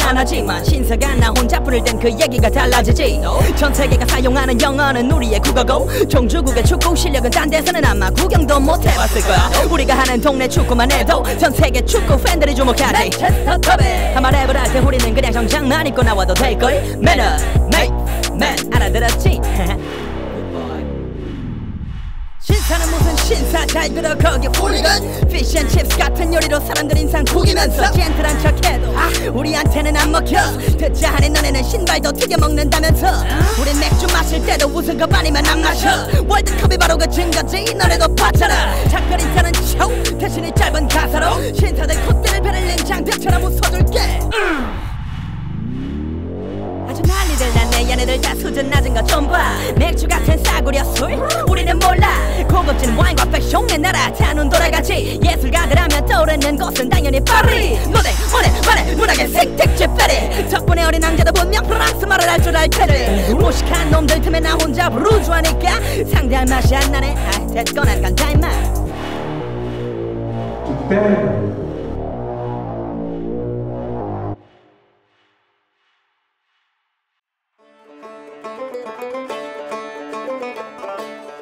하나지만 신사가 나 혼자 부를 땐 그 얘기가 달라지지. 전 세계가 사용하는 영어는 우리의 국어고 종주국의 축구 실력은 딴 데서는 아마 구경도 못 해봤을 거야. 우리가 하는 동네 축구만 해도 전 세계 축구 팬들이 주목하지 한번 랩을 할 때 우리는 그냥 정장만 입고 나와도 될걸. manners maketh man 알아들었지? 신사 잘 들어 거기 훌리건. fish and chips 같은 요리로 사람들 인상 구기면서 젠틀한 척해도 아, 우리한테는 안 먹혀. 듣자 하니 너네는 신발도 튀겨 먹는다면서 우린 맥주 마실 때도 우승컵 아니면 안 마셔. 월드컵이 바로 그 증거지. 너네도 봤잖아. 작별 인사는 초 대신에 짧은 가사로 신사들 콧대를 베를린 장벽처럼 부숴줄게. 아주 난리들 난내 얘네들 다 수준 낮은 거 좀 봐. 맥주 같은 싸구려 술. 우리는 몰라 고급진 와인과 패션의 나라. 다 눈 돌아가지. 예술가들 하면 떠오르는 곳은 당연히 파리. 노래 오늘 말해 문학의 생텍쥐페리. 덕분에 어린 왕자도 분명 프랑스 말을 할 줄 알 테리 무식한 놈들 틈에 나 혼자 부르주아니까 상대할 맛이 안 나네. 아 됐거나 간다 임마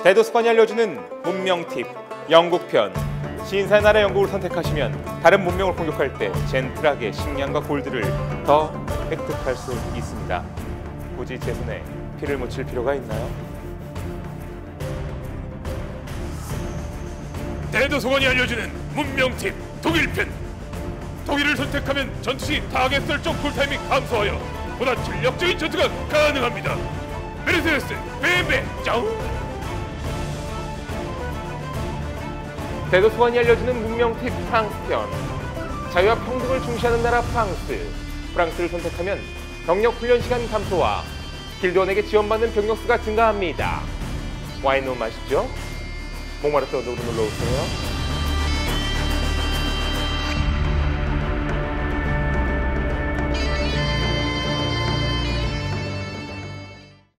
대도서관이 알려주는 문명 팁 영국편 신사의 나라 영국을 선택하시면 다른 문명을 공격할 때 젠틀하게 식량과 골드를 더 획득할 수 있습니다. 굳이 제 손에 피를 묻힐 필요가 있나요? 대도서관이 알려주는 문명 팁 독일편 독일을 선택하면 전투 시 타겟 설정 cool time이 감소하여 보다 전략적인 전투가 가능합니다 메르세데스 베베 짱 대도서관이 알려주는 문명 팁 프랑스편. 자유와 평등을 중시하는 나라 프랑스. 프랑스를 선택하면 병력 훈련 시간 감소와 길드원에게 지원받는 병력 수가 증가합니다. 와인 너무 맛있죠? 목마르다. 놀러 놀러 오세요